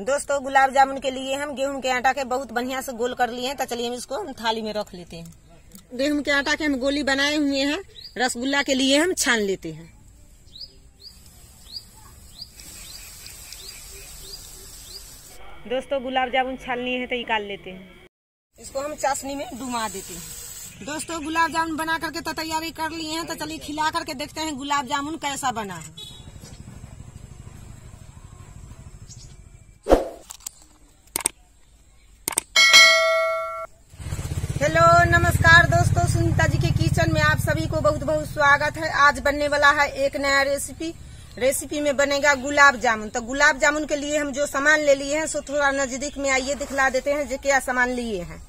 दोस्तों, गुलाब जामुन के लिए हम गेहूँ के आटा के बहुत बढ़िया से गोल कर लिए हैं तो चलिए हम इसको हम थाली में रख लेते हैं। गेहूँ के आटा के हम गोली बनाए हुए हैं, रसगुल्ला के लिए हम छान लेते हैं। दोस्तों, गुलाब जामुन छान लिए हैं तो निकाल लेते हैं। इसको हम चाशनी में डुबा देते हैं। दोस्तों, गुलाब जामुन बना करके तो तैयारी कर लिए हैं तो चलिए खिला करके देखते हैं गुलाब जामुन कैसा बना है हेलो नमस्कार दोस्तों सुनीता जी के किचन में आप सभी को बहुत बहुत स्वागत है। आज बनने वाला है एक नया रेसिपी रेसिपी में बनेगा गुलाब जामुन। तो गुलाब जामुन के लिए हम जो सामान ले लिए हैं, सो थोड़ा नज़दीक में आइए, दिखला देते हैं, जो क्या सामान लिए हैं।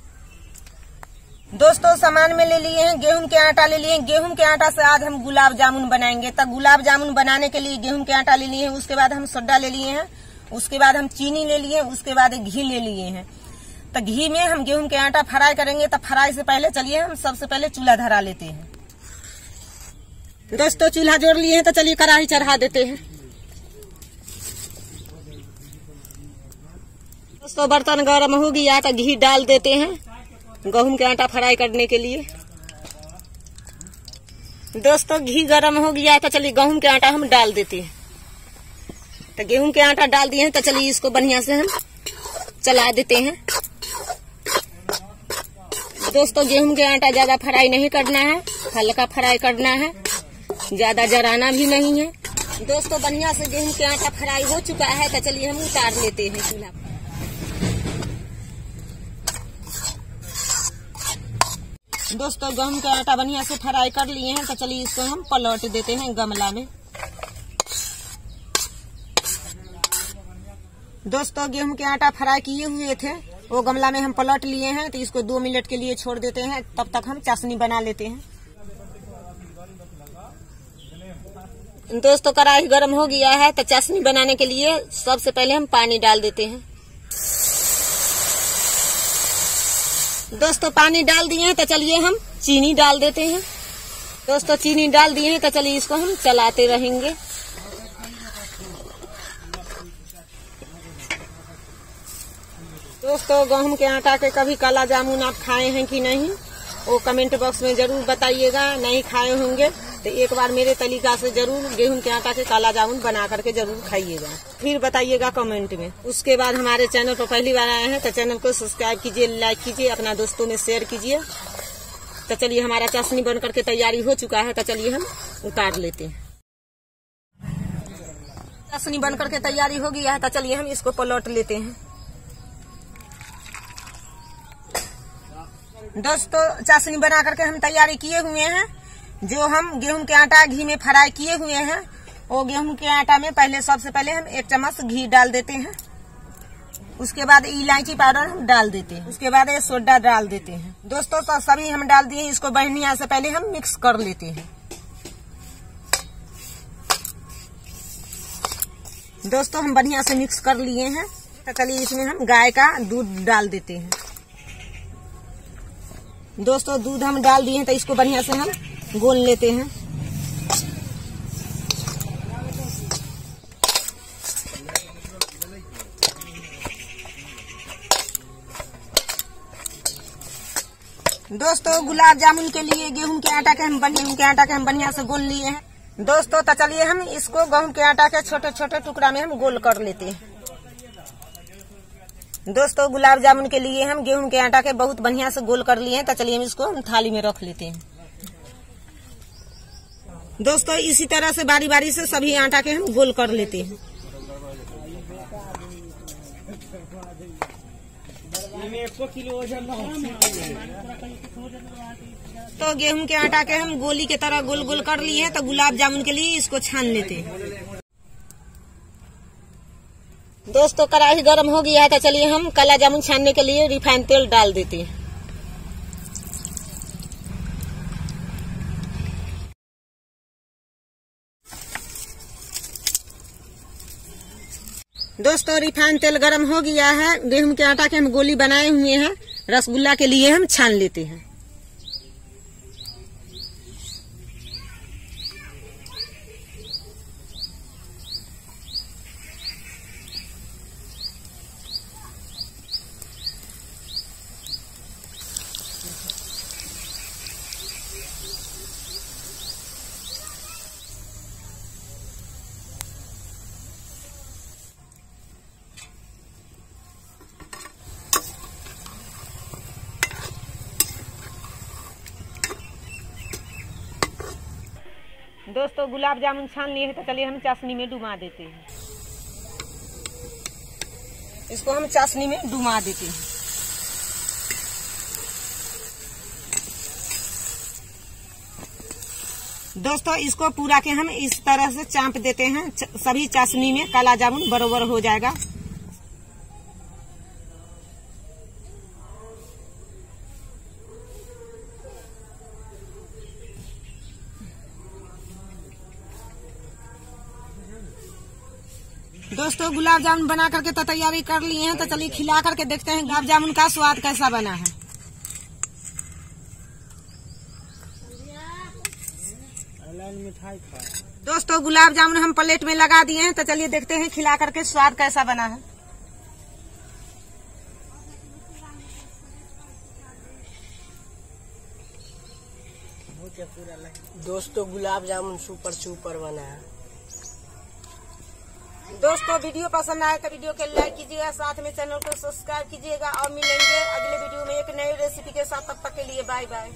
दोस्तों, सामान में ले लिए हैं, गेहूँ के आटा ले लिए गेहूँ के आटा से आज हम गुलाब जामुन बनाएँगे। तो गुलाब जामुन बनाने के लिए गेहूँ के आटा ले लिए उसके बाद हम सोडा ले लिए हैं, उसके बाद हम चीनी ले लिए उसके बाद घी ले लिए हैं। तो घी में हम गेहूँ के आटा फ्राई करेंगे तो फ्राई से पहले चलिए, हम सबसे पहले चूल्हा धरा लेते हैं। दोस्तों चूल्हा जोड़ लिए हैं तो चलिए कढ़ाई चढ़ा देते हैं। दोस्तों, बर्तन गर्म हो गया तो घी डाल देते हैं, गेहूँ के आटा फ्राई करने के लिए। दोस्तों, घी गर्म हो गया तो चलिए गेहूँ के आटा हम डाल देते हैं। तो गेहूँ के आटा डाल दिए हैं तो चलिए इसको बढ़िया से हम चला देते हैं। दोस्तों, गेहूँ के आटा ज़्यादा फ्राई नहीं करना है, हल्का फ्राई करना है, ज़्यादा जराना भी नहीं है। दोस्तों, बढ़िया से गेहूँ के आटा फ्राई हो चुका है तो चलिए हम उतार लेते हैं चूल्हा दोस्तों, गेहूँ का आटा बढ़िया से फ्राई कर लिए हैं तो चलिए इसको हम पलट देते हैं गमला में। दोस्तों, गेहूँ के आटा फ्राई किए हुए थे। वो गमला में हम पलट लिए हैं तो इसको दो मिनट के लिए छोड़ देते हैं, तब तक हम चाशनी बना लेते हैं। दोस्तों कढ़ाई गर्म हो गया है तो चाशनी बनाने के लिए सबसे पहले हम पानी डाल देते हैं। दोस्तों, पानी डाल दिए हैं तो चलिए हम चीनी डाल देते हैं। दोस्तों, चीनी डाल दिए हैं तो चलिए इसको हम चलाते रहेंगे। दोस्तों, गेहूँ के आटा के कभी काला जामुन आप खाए हैं कि नहीं? वो कमेंट बॉक्स में ज़रूर बताइएगा। नहीं खाए होंगे तो एक बार मेरे तरीका से ज़रूर गेहूँ के आटा के काला जामुन बना करके ज़रूर खाइएगा। फिर बताइएगा कमेंट में। उसके बाद हमारे चैनल पर पहली बार आए हैं तो चैनल को सब्सक्राइब कीजिए लाइक कीजिए, अपना दोस्तों में शेयर कीजिए। तो चलिए, हमारा चाशनी बन करके तैयारी हो चुका है तो चलिए हम उतार लेते हैं। चाशनी बन करके तैयारी हो गया है तो चलिए हम इसको पलट लेते हैं। दोस्तों, चाशनी बना करके हम तैयारी किए हुए हैं। जो हम गेहूँ के आटा घी में फ्राई किए हुए हैं, वो गेहूँ के आटा में पहले, सबसे पहले हम एक चम्मच घी डाल देते हैं। उसके बाद इलायची पाउडर हम डाल देते हैं। उसके बाद ये सोडा डाल देते हैं। दोस्तों तो सभी हम डाल दिए इसको बढ़िया से पहले हम मिक्स कर लेते हैं। दोस्तों, हम बढ़िया से मिक्स कर लिए हैं। तो चलिए इसमें हम गाय का दूध डाल देते हैं। दोस्तों, दूध हम डाल दिए हैं तो इसको बढ़िया से हम गोल लेते हैं। दोस्तों, गुलाब जामुन के लिए गेहूँ के आटा के हम गेहूँ के आटा के हम बढ़िया से गोल लिए हैं। दोस्तों तो चलिए हम इसको गेहूँ के आटा के छोटे छोटे टुकड़ा में हम गोल कर लेते हैं। दोस्तों, गुलाब जामुन के लिए हम गेहूँ के आटा के बहुत बढ़िया से गोल कर लिए हैं तो चलिए हम इसको हम थाली में रख लेते हैं। दोस्तों, इसी तरह से बारी बारी से सभी आटा के हम गोल कर लेते हैं। तो गेहूँ के आटा के हम गोली के तरह गोल गोल कर लिए हैं तो गुलाब जामुन के लिए इसको छान लेते हैं। दोस्तों कढ़ाई गर्म हो गया है तो चलिए हम काला जामुन छानने के लिए रिफाइंड तेल डाल देते हैं। दोस्तों रिफाइंड तेल गरम हो गया है। गेहूँ के आटा के हम गोली बनाए हुए हैं। रसगुल्ला के लिए हम छान लेते हैं। दोस्तों, गुलाब जामुन छान लिए हैं तो चलिए हम चाशनी में डुबा देते हैं। इसको हम चाशनी में डुबा देते हैं। दोस्तों, इसको पूरा के हम इस तरह से चांप देते हैं। सभी चाशनी में काला जामुन बरोबर हो जाएगा। दोस्तों, गुलाब जामुन बना करके तो तैयारी कर लिए हैं तो चलिए खिला करके देखते हैं गुलाब जामुन का स्वाद कैसा बना है। दोस्तों, गुलाब जामुन हम प्लेट में लगा दिए हैं तो चलिए देखते हैं खिला करके स्वाद कैसा बना है। दोस्तों, गुलाब जामुन सुपर सुपर बना है। दोस्तों, वीडियो पसंद आए तो वीडियो को लाइक कीजिएगा, साथ में चैनल को सब्सक्राइब कीजिएगा और मिलेंगे अगले वीडियो में एक नई रेसिपी के साथ। तब तक के लिए बाय बाय